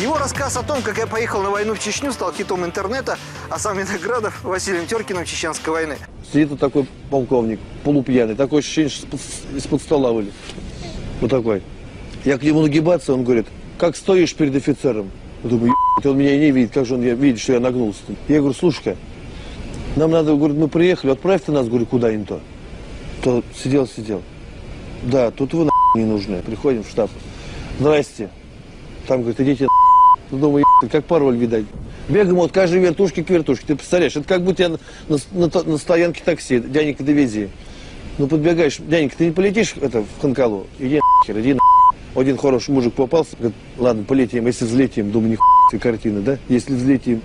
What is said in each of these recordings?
Его рассказ о том, как я поехал на войну в Чечню, стал хитом интернета, а сам Виноградов Василием Теркиным Чеченской войны. Сидит вот такой полковник, полупьяный, такое ощущение, что из-под- стола вылез. Вот такой. Я к нему нагибаться, он говорит, как стоишь перед офицером? Я думаю, «Ебать, он меня и не видит, как же он видит, что я нагнулся. Я говорю, слушай-ка, нам надо, говорит, мы приехали, отправь ты нас, говорю, куда-нибудь то. То сидел, сидел. Да, тут вы не нужны. Приходим в штаб. Здрасте. Там, говорит, идите ну, Думаю, «Ебать, как пароль, видать. Бегаем от каждой вертушки к вертушке. Ты представляешь, это как будто я на, на- на то- на стоянке такси, дяденька, довези. Ну, подбегаешь, дяденька, ты не полетишь это, в Ханкалу? Иди нахер, иди нахер. Один хороший мужик попался, говорит, ладно, полетим, если взлетим. Думаю, нихуя себе картина, да? Если взлетим.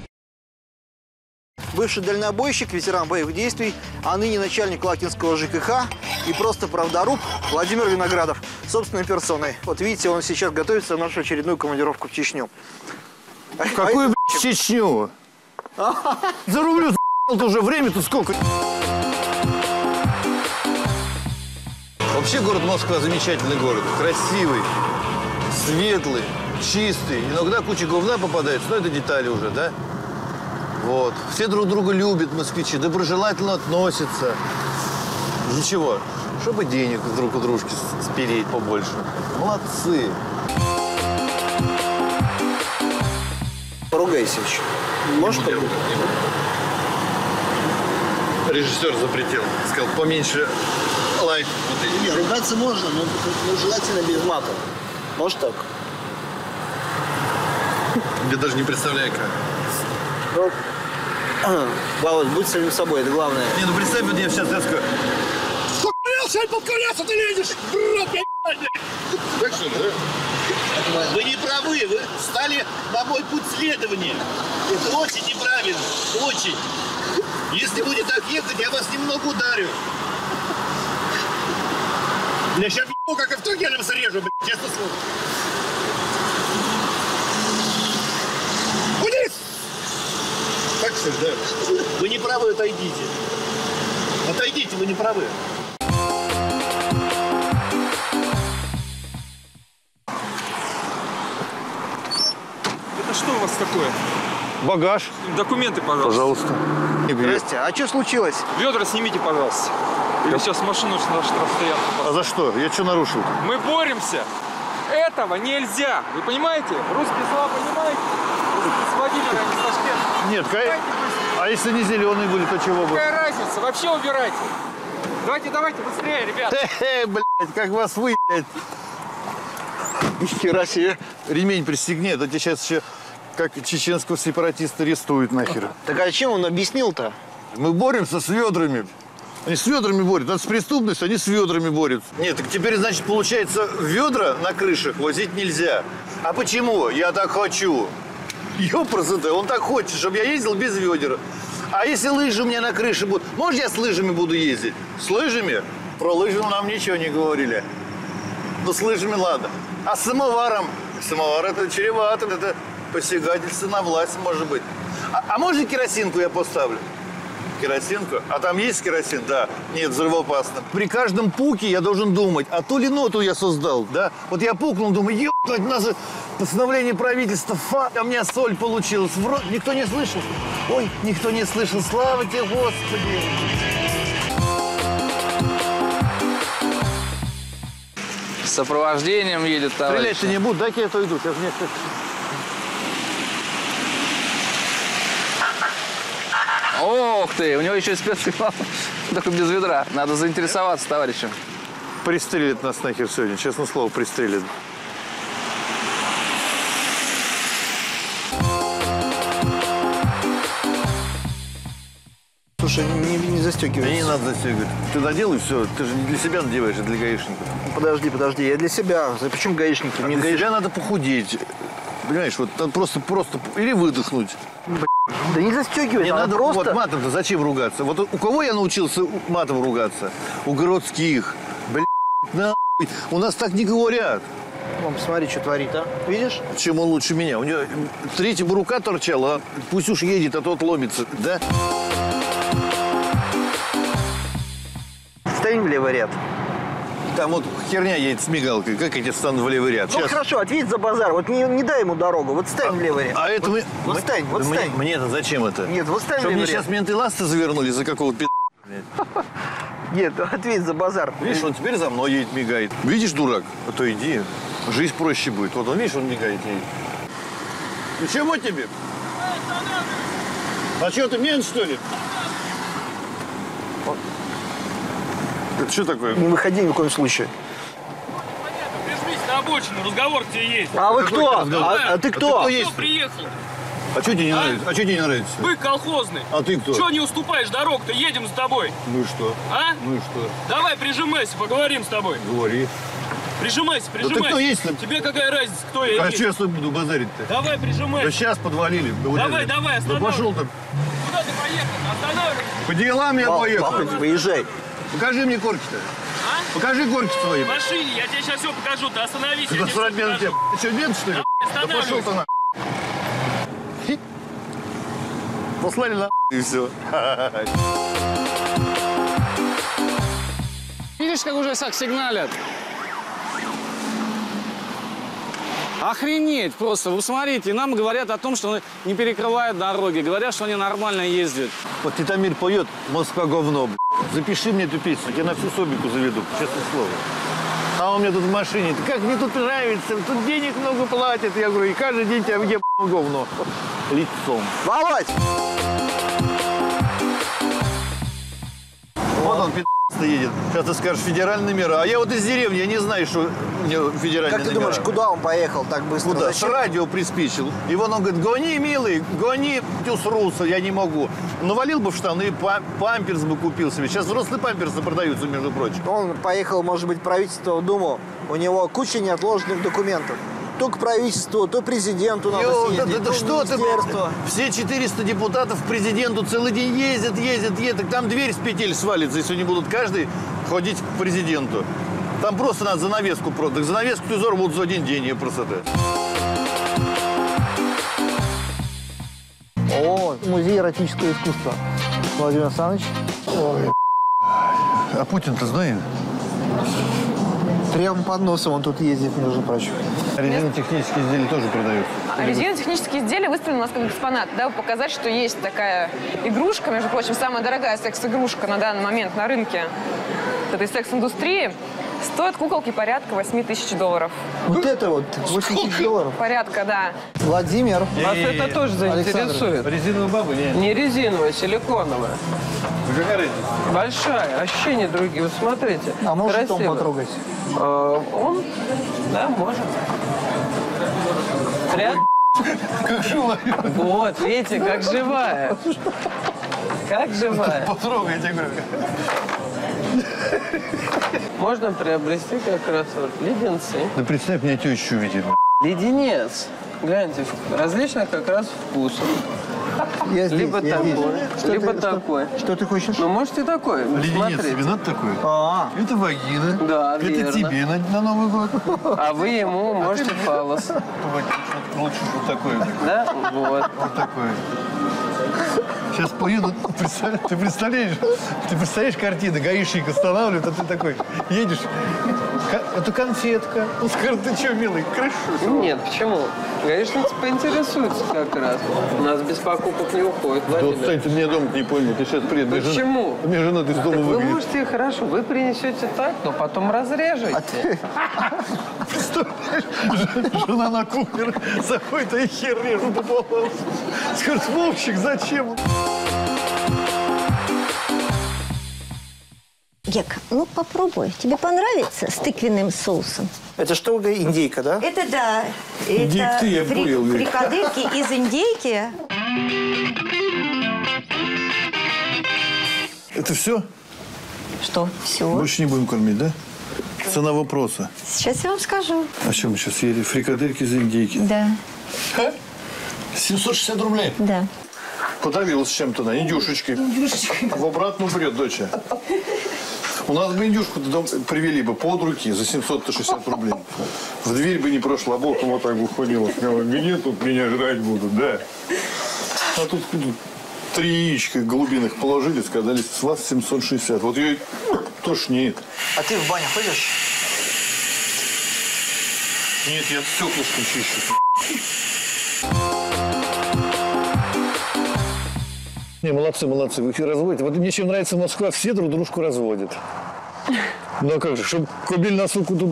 Бывший дальнобойщик, ветеран боевых действий, а ныне начальник Лакинского ЖКХ и просто правдоруб Владимир Виноградов собственной персоной. Вот видите, он сейчас готовится на нашу очередную командировку в Чечню. Какую, блядь, Чечню? За рублю за***л уже время-то сколько? Вообще город Москва замечательный город. Красивый, светлый, чистый. Иногда куча говна попадается, но это детали уже, да? Вот. Все друг друга любят, москвичи, доброжелательно относятся. Ничего, чтобы денег друг у дружки спереть побольше. Молодцы. Поругайся еще. Можешь поругать? Режиссер запретил. Сказал, поменьше лайк. Вот эти. Не, ругаться можно, но, но желательно без мата. Может так? Я даже не представляю, как. Ну, Володь, будь самим собой, это главное. Не, ну представь, вот я сейчас я скажу. Вы не правы, вы стали на мой путь следования. Очень неправильно, очень. Если будете так ехать, я вас немного ударю. Я сейчас как автогеном срежу, блядь, честно слово. Уйди! Так что да? Вы не правы, отойдите. Отойдите, вы не правы. Такое? Багаж, Документы, пожалуйста. пожалуйста. Здрасте, а что случилось? Ведра снимите, пожалуйста. Или сейчас машину на штрафстоянку. А за что? Я что нарушил? Мы боремся. Этого нельзя. Вы понимаете? Русские слова понимаете? С не со шкета. Нет, ка- а если не зеленый будет, то чего будет? Какая разница? Вообще убирайте. Давайте, давайте, быстрее, ребят. Хе-хе, блядь, как вас вы, блядь. Нихера себе. Ремень пристегни, а то тебе сейчас еще как чеченского сепаратиста арестуют нахер. Так а чем он объяснил-то? Мы боремся с ведрами. Они с ведрами борются. Надо с преступностью, они с ведрами борются. Нет, так теперь, значит, получается, ведра на крышах возить нельзя. А почему? Я так хочу. Ёпрст, он так хочет, чтобы я ездил без ведер. А если лыжи у меня на крыше будут? Может, я с лыжами буду ездить? С лыжами? Про лыжи нам ничего не говорили. Ну, с лыжами ладно. А с самоваром? Самовар это чревато, это посягательство на власть, может быть. А, а можно керосинку я поставлю? Керосинку? А там есть керосин? Да. Нет, взрывоопасно. При каждом пуке я должен думать, а ту ли ноту я создал, да? Вот я пукнул, думаю, ебать, у нас же постановление правительства, фа, а у меня соль получилась. В рот. Никто не слышал? Ой, никто не слышал. Слава тебе, Господи! С сопровождением едет товарищ. Стрелять-то не буду, дай-ка я отойду. Сейчас мне как- Ох ты, у него еще и спецкласс, только без ведра. Надо заинтересоваться товарищем. Пристрелит нас нахер сегодня, честное слово, пристрелит. Слушай, не, не застегивайся. Мне не надо застегивать. Ты надел и все. Ты же не для себя надеваешь, а для гаишников. Подожди, подожди, я для себя. Почему гаишники? Мне для гаиш- себя надо похудеть. Понимаешь, вот надо просто, просто, или выдохнуть. Да не застегивай, Не надо просто... вот матом-то зачем ругаться? Вот у кого я научился матом ругаться? У городских. Блядь, нахуй. У нас так не говорят. Вон, посмотри, что творит, а? Видишь? Чем он лучше меня? У него третья бы рука торчала, а пусть уж едет, а тот ломится, да? Стоим в левый ряд. Там вот херня едет с мигалкой. Как эти станут в левый ряд? Ну Сейчас. хорошо, ответь за базар. Вот не, не дай ему дорогу. Вот стань в левый ряд. А это мы... Вот мы- стань, вот Да мне- стань. Мне это зачем это? Нет, вот стань в Чтобы мне левый ряд. сейчас менты ласты завернули за какого-то пи***. Нет, ответь за базар. Видишь, он теперь за мной едет, мигает. Видишь, дурак? А то иди. Жизнь проще будет. Вот он, видишь, он мигает, едет. Ну чего тебе? А что, ты мент, что ли? Это что такое? Не выходи ни в коем случае. Прижмись на обочину, разговор где есть. А вы кто? А, а ты кто? кто Кто есть? приехал? А что тебе не нравится? А что тебе не нравится? Бык колхозный. А ты кто? Чего не уступаешь дорог-то? Едем за тобой. Ну и что? А? Ну и что? Давай, прижимайся, поговорим с тобой. Говори. Прижимайся, ты прижимайся. кто есть там? Тебе какая разница, кто я А есть? что я с тобой буду базарить-то? Давай, Да прижимайся. сейчас подвалили. Да Давай, давай, Да пошел останавливай. там. Куда ты поехал? Останавливайся. По делам я поехал. Володь, выезжай. Покажи мне корки-то. А? Покажи корки свои. В машине, я тебе сейчас все покажу. Ты остановись, тебе всё срать меня тебя. Ты что, мент, что ли? Да Останавливайся. пошел ты на. Послали на и все. Видишь, как уже так сигналят? Охренеть просто. Вы смотрите, нам говорят о том, что не перекрывают дороги. Говорят, что они нормально ездят. Вот Титамир поет «Москва говно». б***ь». Запиши мне эту песню, я на всю Собику заведу, честное слово. А он мне тут в машине. «Ты Как мне тут нравится, тут денег много платят. Я говорю, и каждый день тебя где говно. Лицом. Володь! Вот он, пи***ство едет. Сейчас ты скажешь федеральный номера. А я вот из деревни, я не знаю, что у меня федеральные Как ты номера. думаешь, куда он поехал так быстро? Куда? Зачем? С радио приспичил. И вон он говорит, гони, милый, гони, тюс руса, я не могу. Навалил бы в штаны, па- памперс бы купил себе. Сейчас взрослые памперсы продаются, между прочим. Он поехал, может быть, правительство в Думу. У него куча неотложенных документов. То к правительству, то президенту надо Йо, да, съездить, да, да в что ты, все 400 депутатов к президенту целый день ездят, ездят, ездят. Там дверь с петель свалится, если они будут каждый ходить к президенту. Там просто надо занавеску продать. Так занавеску ты будут за один день, ее просто это. О, музей эротического искусства. Владимир Александрович. А Путин-то знает? Прямо под носом он тут ездит, между прочим. Резинотехнические изделия тоже продаются. А Резинотехнические изделия выставлены у нас как экспонат, да, показать, что есть такая игрушка, между прочим, самая дорогая секс-игрушка на данный момент на рынке этой секс-индустрии. Стоят куколки порядка 8 тысяч долларов. Вот это вот 8 тысяч долларов. Порядка, да. Владимир. Вас это тоже заинтересует. Резиновые бабы? Не. Не резиновая, силиконовая. Какая разница? Большая, ощущения другие. Вот смотрите. А может он потрогать? Э, Он? Да, может. Ряд. Вот, видите, как живая. Как живая. Потрогай, я тебе говорю. Можно приобрести как раз вот леденцы. Да представь, меня тещу видит. Леденец. Гляньте, различных как раз вкусов. Я здесь, Либо я здесь. такой, Что либо ты- что- такой. Что ты хочешь? Ну, можете такой. Леденец Смотрите. тебе надо такой? А, Это вагина. Да, Это верно. тебе на, на Новый год. А вы ему можете фалос. Вот, Лучше вот такой. Да? Вот. Вот такой. Сейчас поеду, представля- ты представляешь, ты представляешь картину, гаишник останавливает, а ты такой едешь, это конфетка. Он скажет, ты что, милый, крышу? Нет, почему? Гаишница поинтересуется как раз. У нас без покупок не уходит, Да вот, кстати, ты меня дома не понял, ты сейчас приедешь. Мне жена- Почему? Мне жена из дома Вы выгонит. можете, хорошо, вы принесете так, но потом разрежете. Жена на кухне заходит, а и хер режет пополам. Скажет, Вовчик, зачем? Гек, ну попробуй. Тебе понравится с тыквенным соусом? это что, индейка, да? Это да. Индейка, Это я фри- понял, Вик. фрикадельки из индейки. Это все? Что? Все. Больше не будем кормить, да? Цена вопроса. Сейчас я вам скажу. А что мы сейчас съели? Фрикадельки из индейки. Да, 760 рублей. да. Подавилась чем-то, да, индюшечкой. В обратную прет, доча. У нас бы индюшку дом- привели бы под руки за 760 рублей. В дверь бы не прошла, боком вот так бы ходила. Сказала, где тут меня жрать будут, да. А тут три яичка голубиных положили, сказали, с вас 760. Вот ее тошнит. А ты в баню ходишь? Нет, я стеклышком чищу. Не, молодцы, молодцы, вы все разводите. Вот мне чем нравится Москва, все друг дружку разводят. Ну а как же, чтобы кобель на суку тут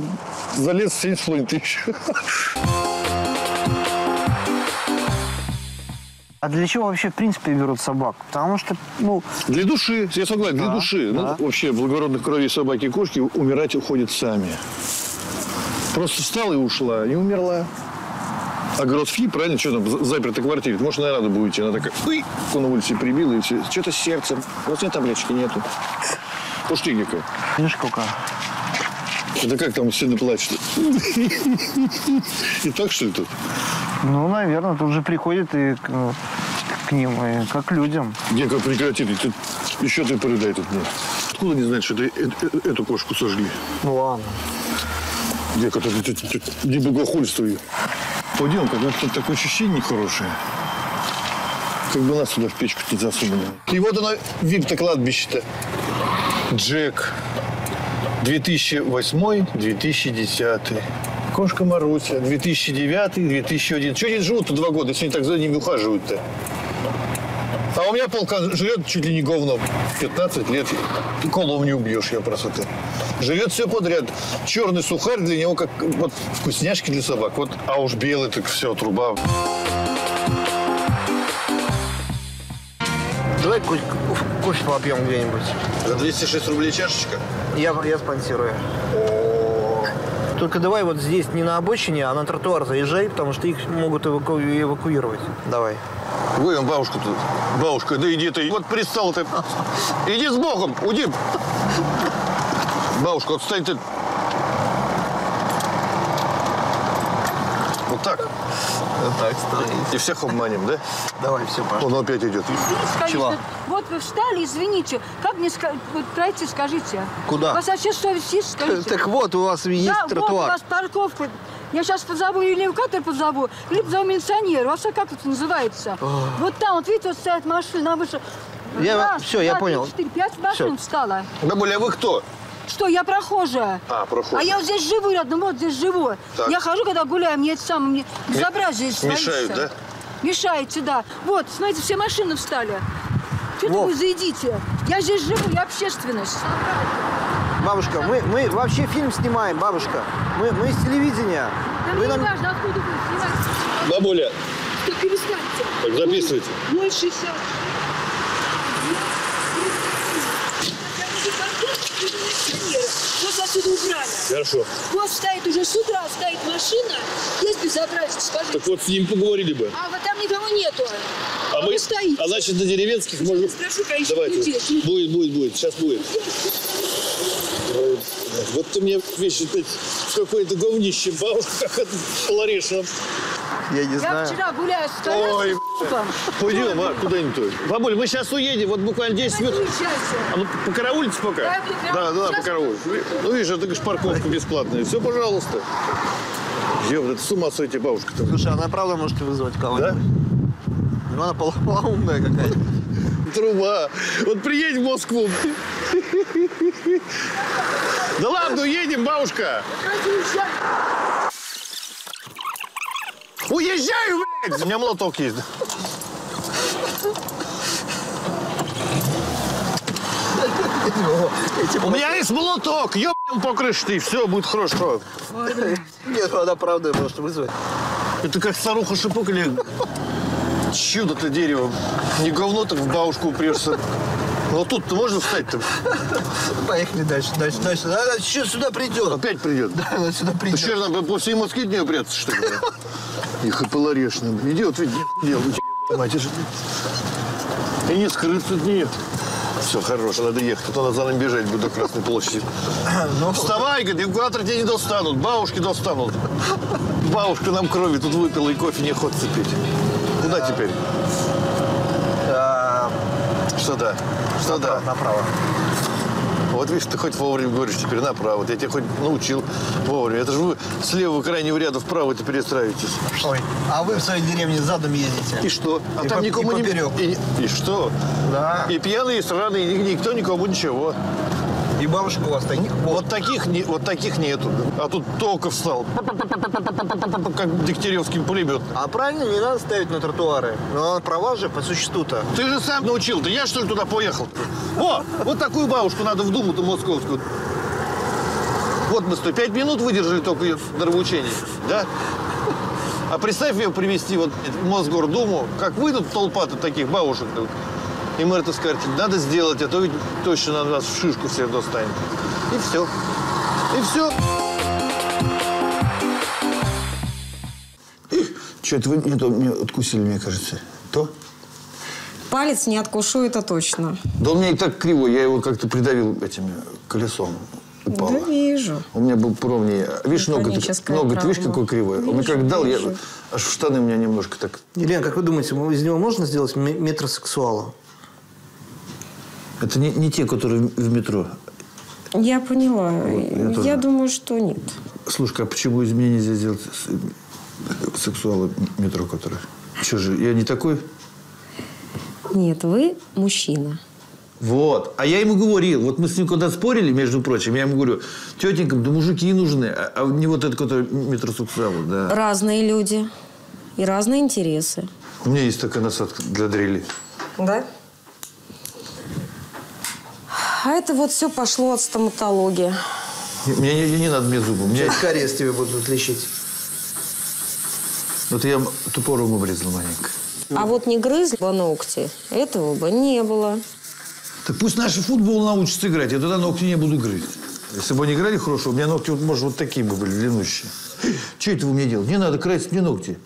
залез 7,5 тысяч. А для чего вообще, в принципе, берут собак? Потому что, ну, Для души, я согласен, для Да, души. да. Ну, вообще, благородных крови собаки и кошки умирать уходят сами. Просто встала и ушла, не умерла. А Гросфи, правильно, что там, в запертой квартире, может, на рада будете. Она такая, ой, на улице прибила, и все. Что-то с сердцем. Вот меня таблеточки нету. Никакой. видишь, сколько? Это как там сильно плачет? И так, что ли, тут? Ну, наверное, тут же приходит и к, ну, ним, и как к людям. Гека, прекрати, ты, ты- еще ты передай тут мне. Откуда не знать, что это, э- э- эту кошку сожгли? Ну, ладно. Гека, ты, ты, ты, ты не богохульствуй. Пойдем, как тут такое ощущение нехорошее. Как бы нас сюда в печку не засунули. И вот она, вип-то кладбище-то. Джек. 2008-2010. Кошка Маруся. 2009-2001. Чего они живут-то два года, если они так за ними ухаживают-то? А у меня полка жрет чуть ли не говно. 15 лет. Ты колом не убьешь, я просто. Жрет все подряд. Черный сухарь для него как вот вкусняшки для собак. Вот, а уж белый так все, труба. Давай ко- кофе попьем где-нибудь. За 206 рублей чашечка? Я, я спонсирую. Только давай вот здесь не на обочине, а на тротуар заезжай, потому что их могут эваку- эвакуировать. Давай. Вы, он бабушку тут. Бабушка, да иди ты. Вот пристал ты. Иди с Богом, уйди. Бабушка, вот стань ты. Вот так. Вот так стоит. И всех обманем, да? Давай, все, пошли. Он опять идет. Конечно. Чего? Вот вы встали, извините, как мне ска- вот пройти, скажите? Куда? У вас вообще совесть есть, скажите? Так вот, у вас есть да, вот у тротуар. вас парковка. Я сейчас позову или эвакуатор позову, или позову милиционера. Вас как это называется? Вот там, вот видите, вот стоят машины, а вы что? Я- Раз, всё, я два, три, понял. четыре, пять машин встала. Бабуля, а вы кто? Что, я прохожая. А, прохожая. А я вот здесь живу рядом, вот здесь живу. Так. Я хожу, когда гуляю, мне это самое, мне безобразие здесь мешают, да? Мешаете, да. Вот, смотрите, все машины встали. Что-то вы заедите. Я здесь живу, я общественность. Бабушка, мы, мы вообще фильм снимаем, бабушка. Мы, мы из телевидения. Да Вы мне нам- не важно, откуда вы снимаете. Бабуля, Так скажете. так записывайте. 060. Вот отсюда убрали. Хорошо. Вот стоит уже с утра, стоит машина. Есть безобразие, скажите. Так вот с ним поговорили бы. А вот там никого нету. А мы, вы стоите. а значит на деревенских можем... Спрошу, конечно, Давайте. людей. Будет, будет, будет. Сейчас будет. Ой, Вот ты мне вещи опять в какое-то говнище, бабушка, как это полорешено. Я не Я знаю. вчера гуляю с Ой. Пойдем, а, куда-нибудь. Бабуль, мы сейчас уедем, вот буквально 10 минут. А ну покараулите пока. Да, я Да, да, сейчас. покарауль. Ну видишь, это же парковка бесплатная. Все, пожалуйста. Ёб, это с ума сойти бабушка-то. Слушай, она правда может вызвать кого-нибудь? Ну, она пол- полоумная какая-то. Труба. Вот приедь в Москву. Да ладно, уедем, бабушка. Уезжаю, блядь! У меня молоток есть. У меня есть молоток, ебаным по крыше ты, все, будет хорошо. Нет, она правда может вызвать. Это как старуха шипок или чудо-то дерево. Не говно так в бабушку упрешься. Ну тут-то можно встать-то? Поехали дальше, дальше, дальше. Она еще сюда придет. Опять придет. Да, она сюда Ты придет. что, нам по всей Москве днем прятаться, что ли? Их и полорешно. Иди, вот видишь, делай, мать, И не скрыться от нее. Все, хорошо, надо ехать. А то надо за нами бежать будет до Красной площади. Ну, Вставай, говорит, эвакуатор тебя не достанут, бабушки достанут. Бабушка нам крови тут выпила и кофе не хочется пить. Куда теперь? Что да? Что да? направо. Вот видишь, ты хоть вовремя говоришь, теперь направо. Я тебя хоть научил вовремя. Это же вы с левого крайнего ряда вправо теперь перестраиваетесь. Ой, а вы в своей деревне задом ездите. И что? А И там по- никому и не... И, и что? Да. И пьяные, и сраные, и никто никому ничего. И бабушек у вас таких? Вот таких, не- вот таких нету. А тут только встал. Как Дегтяревский пулемет. А правильно, не надо ставить на тротуары. Но права же по существу-то. Ты же сам научил. Ты я что ли туда поехал? О, вот такую бабушку надо в Думу-то московскую. Вот мы сто пять минут выдержали только ее нравоучение, да? А представь ее привести вот в Мосгордуму, как выйдут толпа-то таких бабушек. И мэр это скажет, надо сделать, а то ведь точно на нас в шишку всех достанет. И все. И все. Что это вы не то мне откусили, мне кажется? То? Палец не откушу, это точно. Да он мне и так криво, я его как-то придавил этим колесом. Упал. Да вижу. У меня был поровнее. Видишь, ноготь, Механическая ноготь видишь, какой кривой? Он мне Вижу, как дал, я, вижу. аж в штаны у меня немножко так... Елена, как вы думаете, из него можно сделать ме- метросексуала? Это не, не те, которые в метро. Я поняла. я я тоже. думаю, что нет. Слушай, а почему из меня нельзя сделать с- сексуала метро, который? Что же, я не такой? Нет, вы мужчина. Вот. А я ему говорил, вот мы с ним когда спорили, между прочим, я ему говорю, тетенькам, да мужики и нужны, а, а не вот этот, который метросексуал, да. Разные люди и разные интересы. У меня есть такая насадка для дрели. Да? А это вот все пошло от стоматологии. Мне не, не надо мне зубы. Мне... Сейчас кариес тебе будут лечить. Вот я тупором обрезал маленько. А вот не грызли бы ногти, этого бы не было. Так пусть наши футбол научатся играть, я тогда ногти не буду грызть. Если бы они играли хорошо, у меня ногти, вот, может, вот такие бы были, длиннущие. Что это вы мне делаете? Не надо красить мне ногти.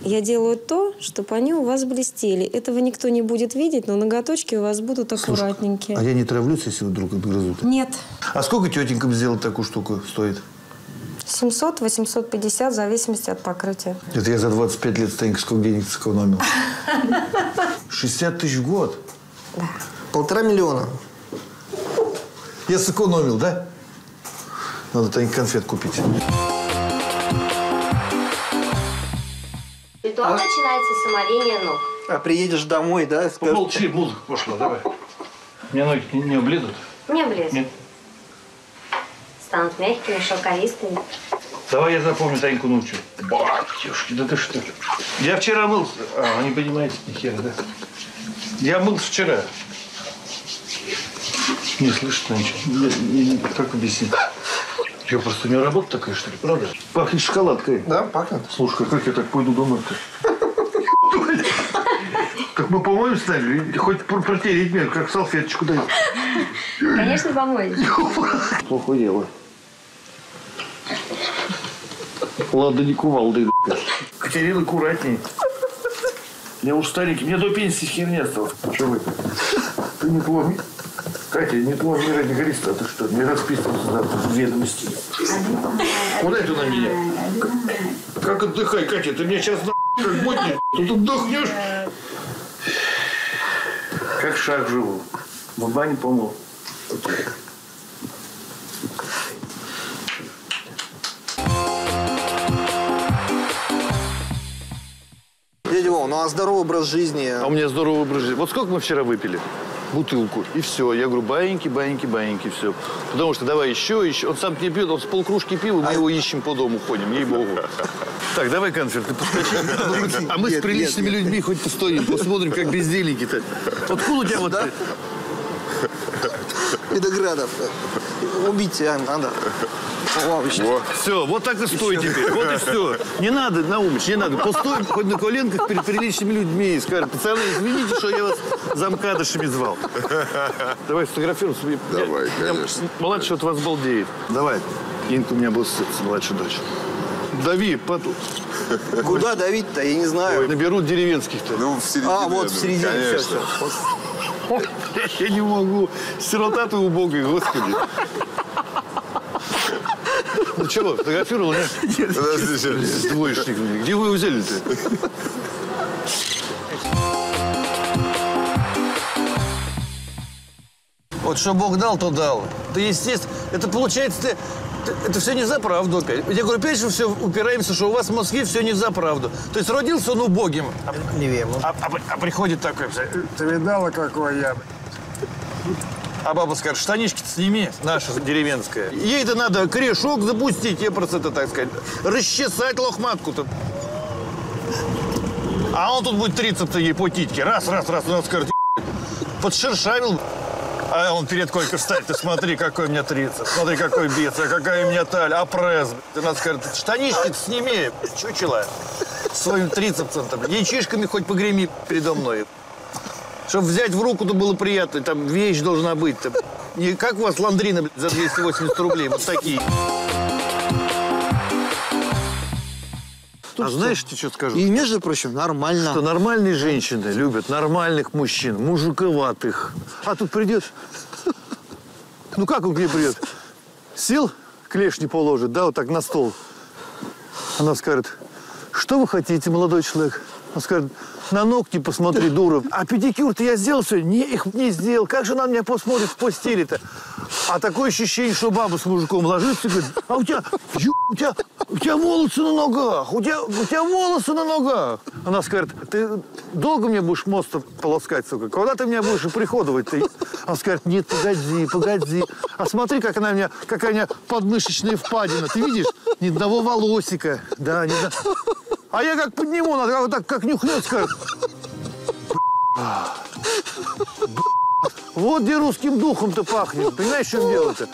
Я делаю то, чтобы они у вас блестели. Этого никто не будет видеть, но ноготочки у вас будут аккуратненькие. А я не травлюсь, если вдруг отгрызут? Нет. А сколько тетенькам сделать такую штуку стоит? 700-850 в зависимости от покрытия. Это я за 25 лет Станька сколько денег сэкономил. 60 тысяч в год. Полтора миллиона. Я сэкономил, да? Надо Таньке конфет купить. Ритуал начинается с омовения ног. А приедешь домой, да? скажешь- Молчи, музыка пошла, давай. Мне ноги не, не облезут? Не влезут. Нет. Станут мягкими, шелковистыми. Давай я запомню Таньку научу. Батюшки, да ты что? Я вчера мылся. А, вы не понимаете ни хера, да? Я мылся вчера. Не слышно ничего. Я- я- как объяснить? Я просто у меня работа такая, что ли, правда? Пахнет шоколадкой. Да, пахнет. Слушай, как я так пойду домой-то? Как мы помоем стали, хоть пр- протереть мне, как салфеточку дают. Конечно, помоешь. Плохо дело. Ладно, не кувалды. Катерина, аккуратней. Я уж старенький, мне до пенсии херня осталась. Что вы? Ты не ми- Катя, не твой мира не гориста, а ты что, не расписывался завтра в ведомости. Куда это на меня? Как- отдыхай, Катя, ты мне сейчас на как ботнешь, тут отдохнешь. Как шаг живу. В бане помыл. Дядя Вова, ну а здоровый образ жизни? А у меня здоровый образ жизни. Вот сколько мы вчера выпили? Бутылку. И все. Я говорю, баиньки, баиньки, баиньки, все. Потому что давай еще, еще. Он сам не пьет, он с полкружки пива, мы его ищем по дому ходим, ей-богу. Так, давай концерт, ты подскочи. А мы с приличными людьми хоть постоим, посмотрим, как бездельники-то. Вот откуда у тебя вот... Да? Виноградов. Убить а, Лавочник. Все, вот так и стой теперь. Вот и все. Не надо, Наумыч, не надо. Постой хоть на коленках перед приличными людьми и скажи, пацаны, извините, что я вас замкадышами звал. Давай сфотографируем себе. Давай, Я- я- конечно. Младший от вас балдеет. Давай. Инка у меня был младшая дочь. Дави, потом. Куда давить-то, я не знаю. Наберут деревенских-то. Ну, в середине. А, вот в середине все, Конечно. все. Я не могу. Сирота ты убогий, господи. Ну чего, фотографировал, нет? Подожди, сейчас. Двоечник. Где вы его взяли-то? Вот что Бог дал, то дал. Да естественно, это получается, ты, ты- это все не за правду опять. Я говорю, опять же все упираемся, что у вас в Москве все не за правду. То есть родился он убогим. Не верно. А, а а приходит такой, ты видала, какой я? А баба скажет, штанишки сними, наша деревенская. Ей-то надо корешок запустить, я просто это так сказать, расчесать лохматку-то. А он тут будет трицепсы ей по титьке. Раз, раз, раз, она скажет, подшершавил. А он перед койкой встать, ты смотри, какой у меня трицепс, смотри, какой бицепс, какая у меня талия, а пресс. Надо скажет, штанишки сними, чучела, своим трицепсом-то. Яичишками хоть погреми передо мной. Чтобы взять в руку-то было приятно, там вещь должна быть. -то. Не как у вас ландрина блядь, за 280 рублей, вот такие. а знаешь, тебе что скажу? И, между прочим, нормально. Что нормальные женщины любят нормальных мужчин, мужиковатых. А тут придет... Ну как он к ней придет? Сел, клешни положит, да, вот так на стол. Она скажет, что вы хотите, молодой человек? Он скажет, на ногти посмотри, дура. А педикюр-то я сделал сегодня? Не, их не сделал. Как же она на меня посмотрит в постели-то? А такое ощущение, что баба с мужиком ложится и говорит, а у тебя, ё, у тебя, у тебя волосы на ногах, у тебя, у тебя волосы на ногах. Она скажет, ты долго мне будешь мост полоскать, сука? Когда ты меня будешь приходовать? Ты? Он скажет, нет, погоди, погоди. А смотри, как она у меня, какая у меня подмышечная впадина. Ты видишь? Ни одного волосика. Да, ни одного. А я как подниму, она вот так, как нюхнет, скажет. Вот где русским духом-то пахнет. Понимаешь, чем дело-то?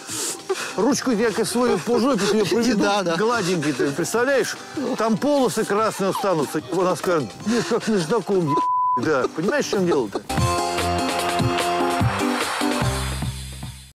Ручку я как свою по жопе тебе проведу, Да, да. гладенький ты, представляешь? Там полосы красные останутся. Она скажет, нет, как наждаком, е***». да. Понимаешь, в чем дело-то?